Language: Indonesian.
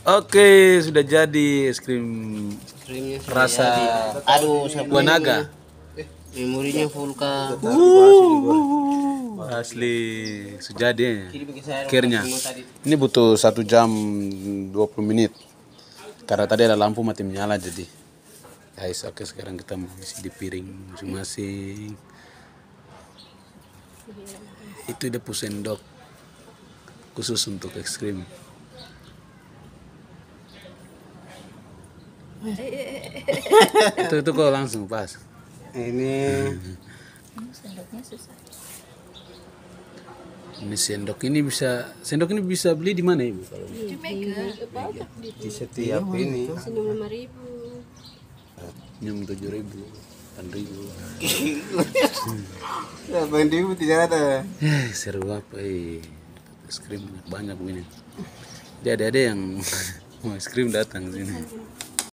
Oke, sudah jadi es krim Krimnya sudah rasa jadi. Aduh, siapa buah naga. Memorinya full? Asli sudah saya Akhirnya. Ini butuh satu jam 20 menit. Karena tadi ada lampu mati menyala jadi. Guys, oke sekarang kita mau isi di piring masing-masing. Itu ada sendok khusus untuk es krim. Itu itu kok langsung pas. Ini Ini sendok ini bisa sendok ini bisa beli di mana ibu? Kalau di setiap ini. enam tujuh ribu, delapan ribu. Bang Dibu tidak ada. Eh, seru apa eh es krim banyak banyak ini. Jadi ada yang mau es krim datang sini.